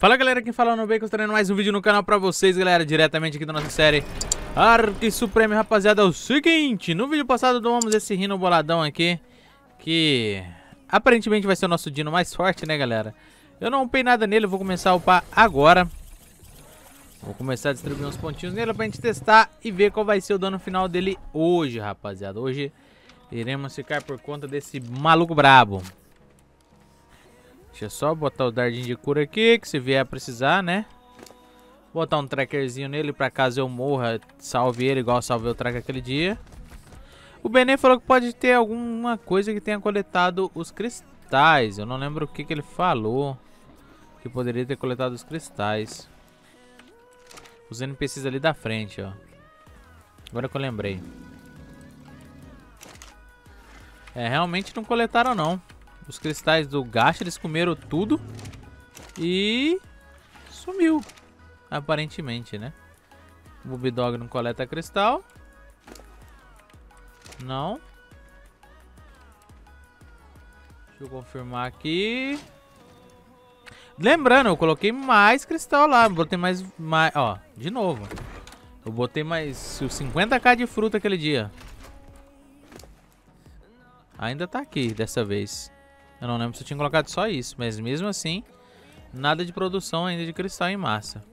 Fala galera, quem fala no Bacon, trazendo mais um vídeo no canal pra vocês, galera, diretamente aqui da nossa série Ark Supreme, rapaziada, é o seguinte, no vídeo passado domamos esse rino boladão aqui, que aparentemente vai ser o nosso dino mais forte, né galera? Eu não upei nada nele, vou começar a upar agora. Vou começar a distribuir uns pontinhos nele pra gente testar e ver qual vai ser o dano final dele hoje, rapaziada. Hoje iremos ficar por conta desse maluco brabo Deixa eu só botar o dardinho de cura aqui, que se vier a precisar, né? Botar um trackerzinho nele pra caso eu morra, salve ele igual salvei o tracker aquele dia. O Benê falou que pode ter alguma coisa que tenha coletado os cristais. Eu não lembro o que, que ele falou. Que poderia ter coletado os cristais. Os NPCs ali da frente, ó. Agora que eu lembrei. É, realmente não coletaram não. Os cristais do gacha, eles comeram tudo. E sumiu. Aparentemente, né? O Bulldog não coleta cristal. Não. Deixa eu confirmar aqui. Lembrando, eu coloquei mais cristal lá. Botei mais, mais... Ó, de novo. Eu botei mais 50k de fruta aquele dia. Ainda tá aqui dessa vez. Eu não lembro se eu tinha colocado só isso, mas mesmo assim, nada de produção ainda de cristal em massa.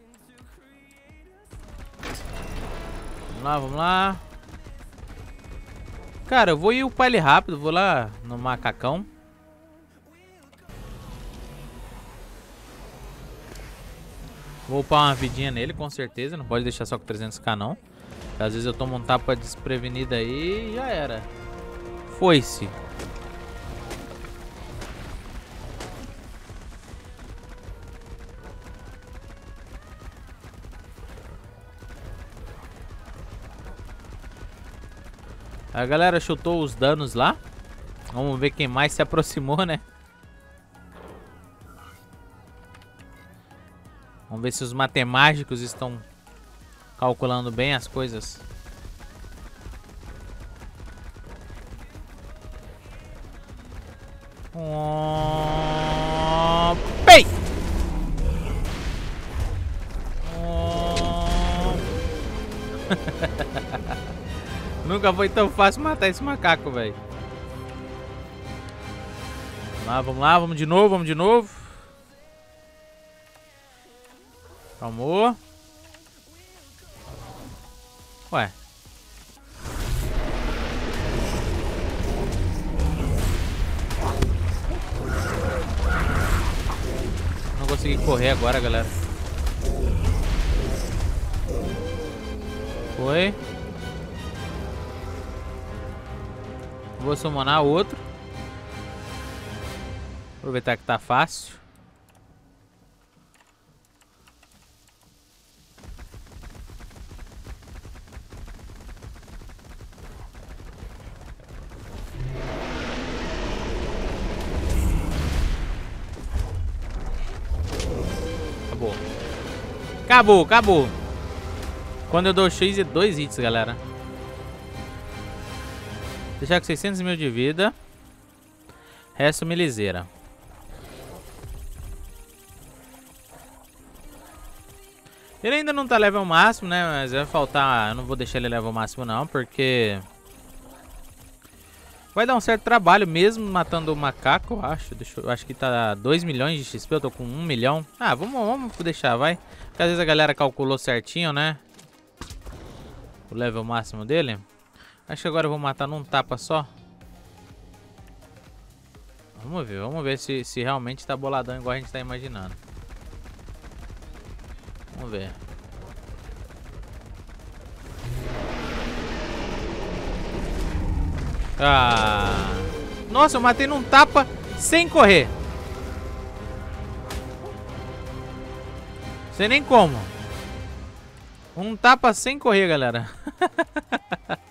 Vamos lá, vamos lá. Cara, eu vou ir upar ele rápido, vou lá no macacão. Vou upar uma vidinha nele, com certeza. Não pode deixar só com 300k, não. Às vezes eu tomo um tapa desprevenido aí e já era. Foi-se. A galera chutou os danos lá. Vamos ver quem mais se aproximou, né? Vamos ver se os matemáticos estão calculando bem as coisas. Oh, pei! Oh. Nunca foi tão fácil matar esse macaco, velho. Vamos lá, vamos lá, vamos de novo, vamos de novo. Calmou. Ué. Não consegui correr agora, galera. Foi. Vou summonar outro. Aproveitar que tá fácil. Acabou. Acabou. Quando eu dou X é dois hits, galera. Deixar com 600 mil de vida. Resto milizeira. Ele ainda não tá level máximo, né? Mas vai faltar... Eu não vou deixar ele level máximo não, porque... Vai dar um certo trabalho mesmo matando o macaco, eu acho. Deixa eu, acho que tá 2 milhões de XP, eu tô com 1 milhão. Ah, vamos, vamos deixar, vai. Porque às vezes a galera calculou certinho, né? O level máximo dele. Acho que agora eu vou matar num tapa só. Vamos ver, vamos ver se, se realmente tá boladão igual a gente tá imaginando. Vamos ver. Ah. Nossa, eu matei num tapa sem correr. Sei nem como. Um tapa sem correr, galera.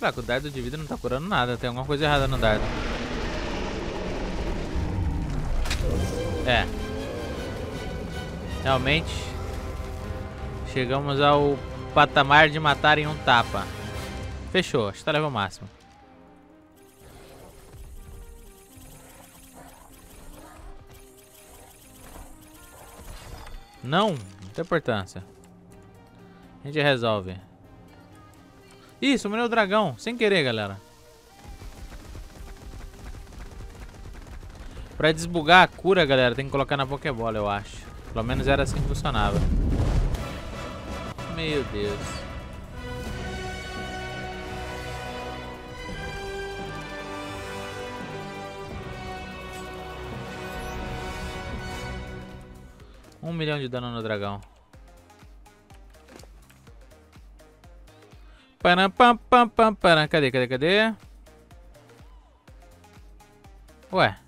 Ué, o dado de vida não tá curando nada. Tem alguma coisa errada no dado. É. Realmente. Chegamos ao patamar de matar em um tapa. Fechou. Está level máximo. Não, não tem importância. A gente resolve. Ih, sumiu o dragão. Sem querer, galera. Pra desbugar a cura, galera, tem que colocar na Pokébola, eu acho. Pelo menos era assim que funcionava. Meu Deus. Um milhão de dano no dragão. Param, pam, pam, pam, param. Cadê, cadê, cadê? Ué.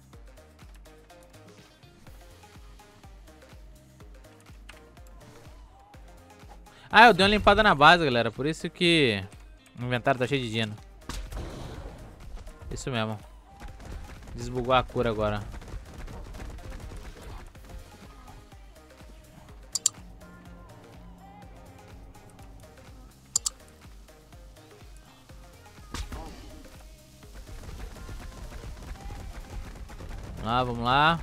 Ah, eu dei uma limpada na base, galera. Por isso que o inventário tá cheio de dino. Isso mesmo. Desbugou a cura agora. Vamos lá.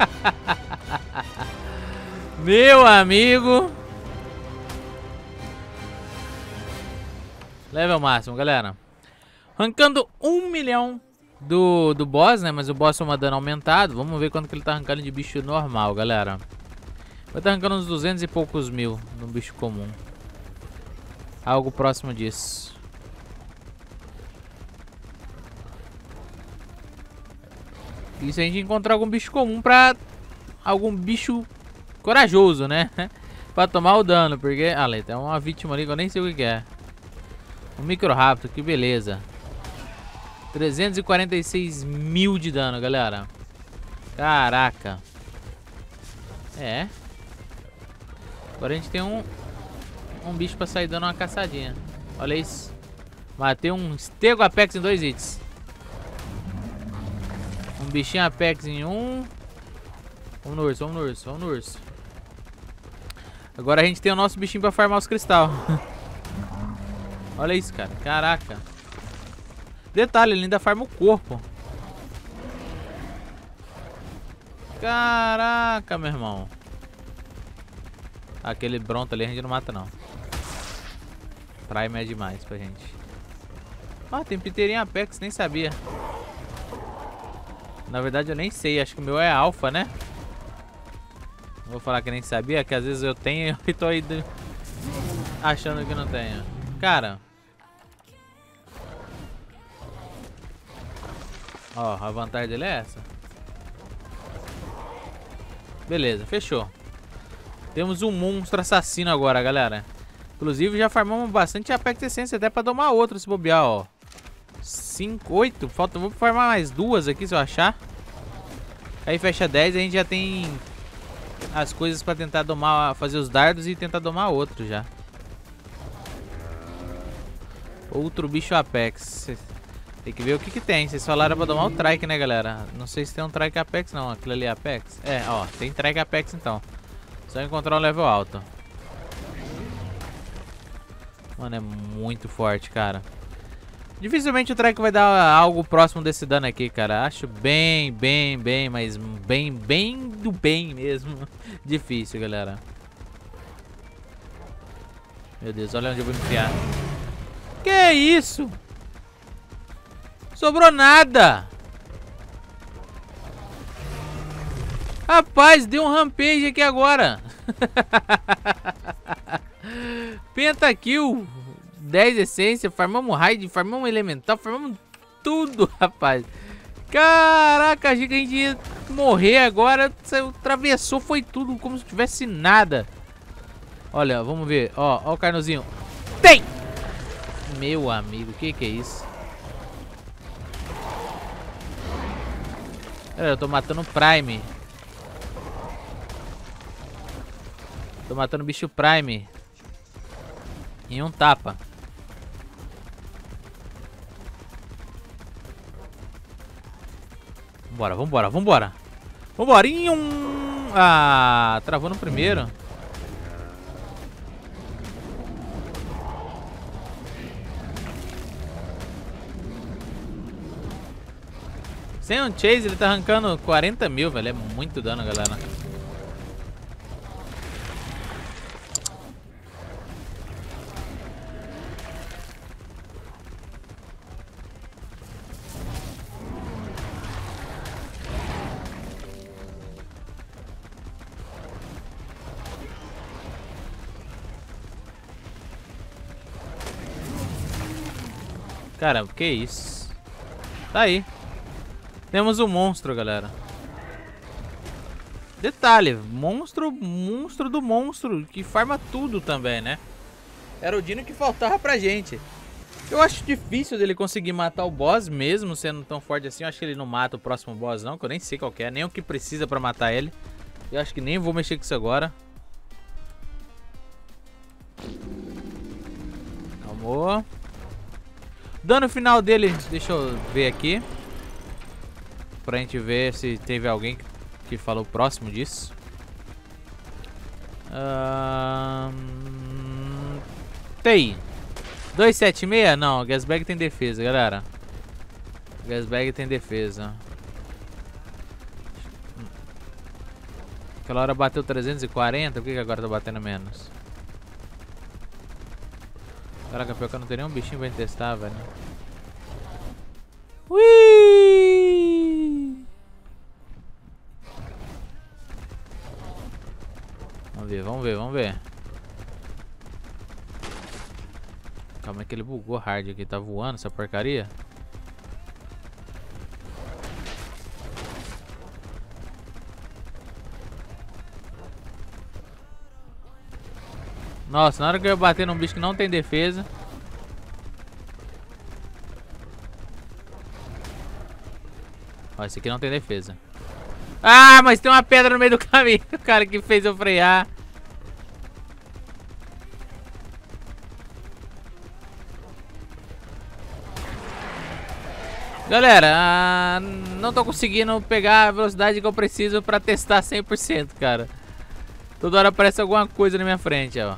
Meu amigo. Level máximo, galera. Arrancando um milhão do, do boss, né? Mas o boss é uma dano aumentado. Vamos ver quanto que ele tá arrancando de bicho normal, galera. Vai estar tá arrancando uns 200 e poucos mil no bicho comum. Algo próximo disso. E se a gente encontrar algum bicho comum pra algum bicho corajoso, né? pra tomar o dano, porque... Ah, tem uma vítima ali que eu nem sei o que é. Um micro raptor, que beleza. 346 mil de dano, galera. Caraca. É. Agora a gente tem um, um bicho pra sair dando uma caçadinha. Olha isso. Matei um Stego Apex em dois hits. Um bichinho Apex em um. Vamos no urso, vamos no urso, vamos no urso. Agora a gente tem o nosso bichinho pra farmar os cristal. Olha isso, cara. Caraca. Detalhe, ele ainda farma o corpo. Caraca, meu irmão. Aquele bronto ali a gente não mata, não. Prime é demais pra gente. Ah, tem piteirinha Apex, nem sabia. Na verdade eu nem sei, acho que o meu é alfa, né? Vou falar que nem sabia, que às vezes eu tenho e tô aí achando que não tenho. Cara. Ó, a vantagem dele é essa. Beleza, fechou. Temos um monstro assassino agora, galera. Inclusive já farmamos bastante Apex Essência até pra domar outro se bobear, ó. 5, 8. Falta, vou farmar mais duas aqui se eu achar. Aí fecha 10 a gente já tem as coisas pra tentar domar, fazer os dardos e tentar domar outro já. Outro bicho Apex. Tem que ver o que que tem. Vocês falaram pra domar o Trike, né, galera? Não sei se tem um Trike Apex, não. Aquilo ali é Apex? É, ó. Tem Trike Apex, então. Só encontrar um level alto. Mano, é muito forte, cara. Dificilmente o Trike vai dar algo próximo desse dano aqui, cara. Acho bem, bem, bem, mas bem, bem do bem mesmo. Difícil, galera. Meu Deus, olha onde eu vou enfiar. Que isso? Sobrou nada. Rapaz, deu um rampage aqui agora. Pentakill. 10 essências, farmamos raid, farmamos elemental, farmamos tudo, rapaz. Caraca, achei que a gente ia morrer agora. Atravessou, foi tudo como se tivesse nada. Olha, vamos ver. Ó, ó o carnozinho. Tem! Meu amigo, o que que é isso? eu tô matando Prime. Tô matando bicho Prime. Em um tapa. Vambora, vambora, vambora. Vambora. Um... Ah, travou no primeiro. Sem um chase, ele tá arrancando 40 mil, velho. É muito dano, galera. Cara, que isso? Tá aí. Temos o um monstro, galera. Detalhe, monstro, monstro do monstro, que farma tudo também, né? Era o Dino que faltava pra gente. Eu acho difícil dele conseguir matar o boss mesmo, sendo tão forte assim. Eu acho que ele não mata o próximo boss não, que eu nem sei qual é, nem o que precisa pra matar ele. Eu acho que nem vou mexer com isso agora. Calmou. Dano final dele, deixa eu ver aqui. Pra gente ver se teve alguém que falou próximo disso. Um... Tem. 276? Não, Gasbag tem defesa, galera. Gasbag tem defesa. Aquela hora bateu 340, por que agora tá batendo menos? Caraca, pior que eu não tenho nenhum bichinho pra testar, velho. Ui! Vamos ver, vamos ver, vamos ver. Calma que ele bugou hard aqui. Tá voando essa porcaria? Nossa, na hora que eu bater num bicho que não tem defesa. Ó, esse aqui não tem defesa. Ah, mas tem uma pedra no meio do caminho. O cara que fez eu frear. Galera, ah, não tô conseguindo pegar a velocidade que eu preciso pra testar 100%, cara. Toda hora aparece alguma coisa na minha frente, ó.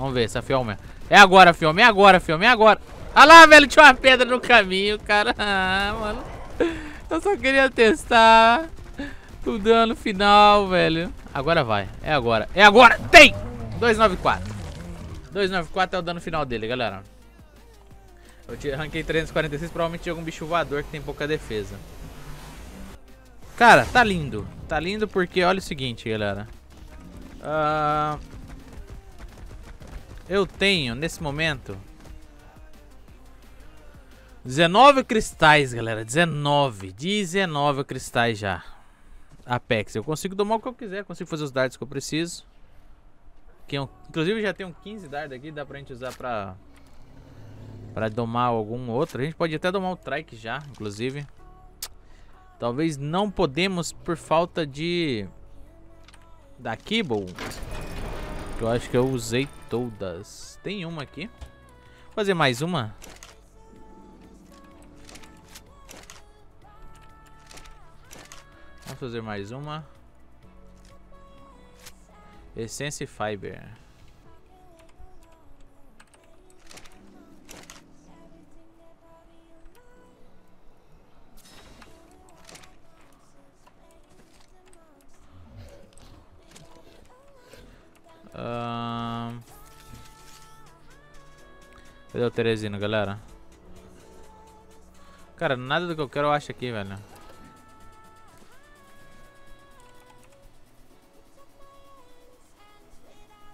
Vamos ver, essa filme. É agora, filme. É agora, filme. É agora. Olha lá, velho. Tinha uma pedra no caminho, cara. Ah, mano. Eu só queria testar o dano final, velho. Agora vai. É agora. É agora. Tem! 294. 294 é o dano final dele, galera. Eu ranquei 346. Provavelmente de algum bicho voador que tem pouca defesa. Cara, tá lindo. Tá lindo porque olha o seguinte, galera. Ahn... Uh... Eu tenho, nesse momento... 19 cristais, galera. 19. 19 cristais já. Apex. Eu consigo domar o que eu quiser. Consigo fazer os dardos que eu preciso. Que eu, inclusive já tenho 15 dardos aqui. Dá pra gente usar pra... Pra domar algum outro. A gente pode até domar o trike já, inclusive. Talvez não podemos por falta de... Da Kibble. Eu acho que eu usei todas. Tem uma aqui. Vou fazer mais uma. Vamos fazer mais uma. Essence Fiber. Cadê o Teresino, galera? Cara, nada do que eu quero eu acho aqui, velho.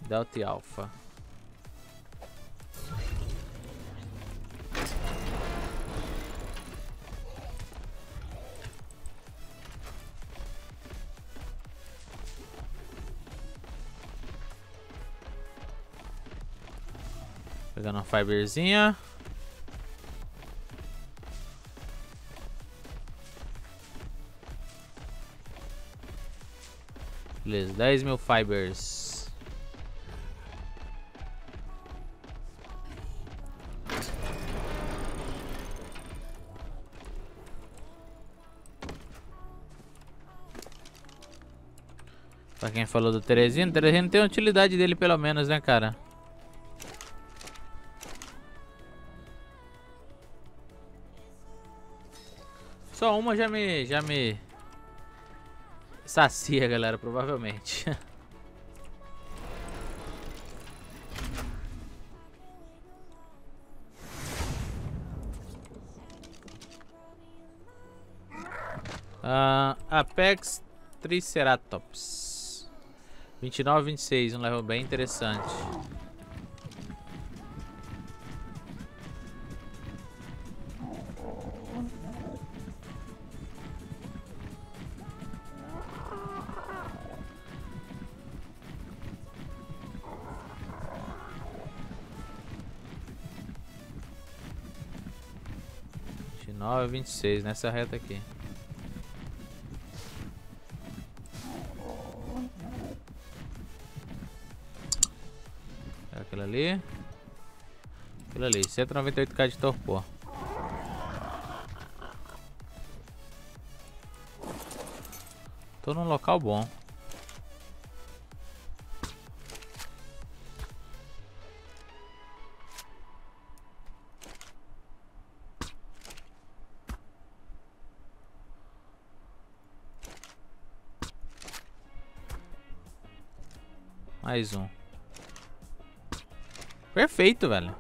Delta Alpha. Fiberzinha. Beleza, 10 mil fibers. Pra quem falou do Teresino, Teresino tem utilidade dele pelo menos, né, cara? Uma já me, já me sacia, galera, provavelmente. Uh, Apex Triceratops. 29 26, um level bem interessante. E seis nessa reta aqui. Aquilo ali. Aquilo ali. 198k de torpor. Tô num local bom. Mais um. Perfeito, velho.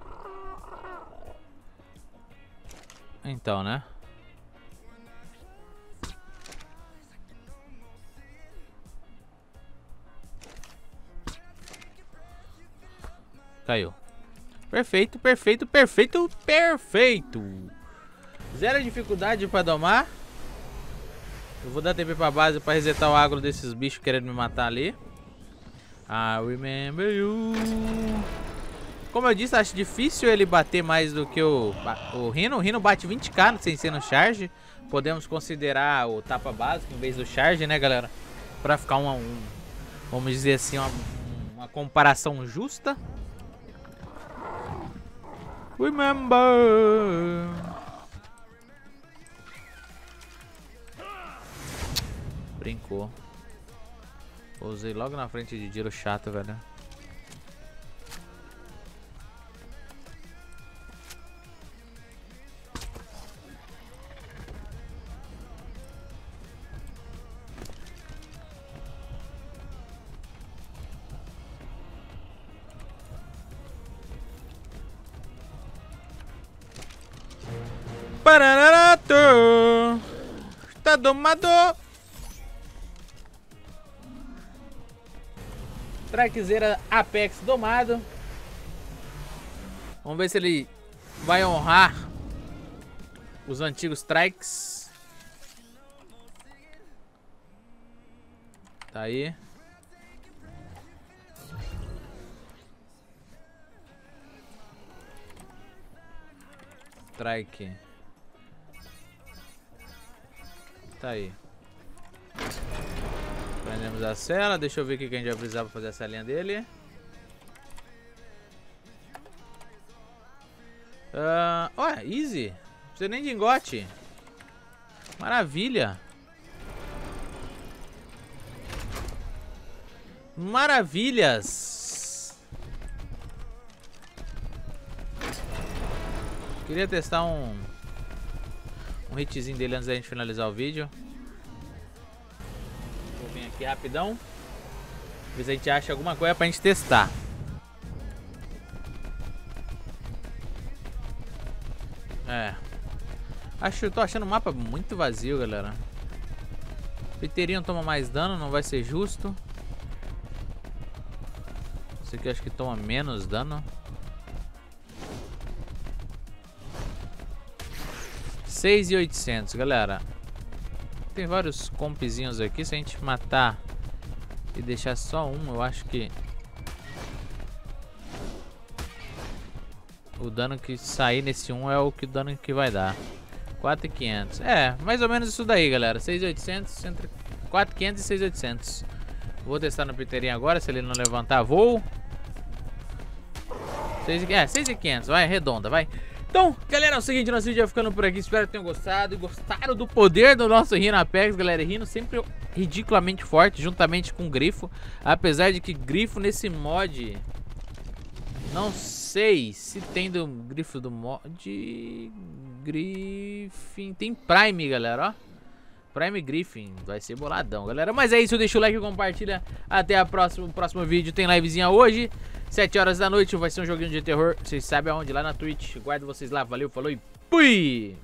Então, né? Caiu. Perfeito, perfeito, perfeito, perfeito. Zero dificuldade pra domar. Eu vou dar TP pra base pra resetar o agro desses bichos querendo me matar ali. I remember you. Como eu disse, acho difícil ele bater mais do que o, o Rino. O Rino bate 20k sem ser no charge. Podemos considerar o tapa básico em vez do charge, né, galera? Pra ficar uma, um, vamos dizer assim, uma, uma comparação justa. Remember. Brincou. Usei logo na frente de Diro chato, velho. Pararato. Tá domado. Traquezeira Apex domado. Vamos ver se ele vai honrar os antigos strikes. Tá aí. Strike. Tá aí. Prendemos a cela. Deixa eu ver o que a gente vai precisar pra fazer a celinha dele. Uh, easy. Não precisa nem de engote. Maravilha. Maravilhas. Queria testar um um hitzinho dele antes da gente finalizar o vídeo. Vir aqui rapidão. Ver se a gente acha alguma coisa pra gente testar. É. Acho, tô achando o mapa muito vazio, galera. Piteirinho toma mais dano, não vai ser justo. Esse aqui acho que toma menos dano. 6,800, galera. Tem vários compzinhos aqui. Se a gente matar e deixar só um, eu acho que... O dano que sair nesse um é o que o dano que vai dar. 4,500. É, mais ou menos isso daí, galera. 6,800, entre 4,500 e 6,800. Vou testar no Piteirinho agora, se ele não levantar, voo. 6, é, 6,500, vai, arredonda, vai. Então, galera, é o seguinte, nosso vídeo vai ficando por aqui. Espero que tenham gostado e gostaram do poder do nosso Rino Apex, galera. Rino sempre ridiculamente forte, juntamente com Grifo. Apesar de que Grifo nesse mod... Não sei se tem do Grifo do mod... Griffin. Tem Prime, galera, ó. Prime Griffin, vai ser boladão, galera. Mas é isso, deixa o like e compartilha. Até a o próximo vídeo. Tem livezinha hoje, 7 horas da noite. Vai ser um joguinho de terror. Vocês sabem aonde? Lá na Twitch. Guardo vocês lá. Valeu, falou e fui!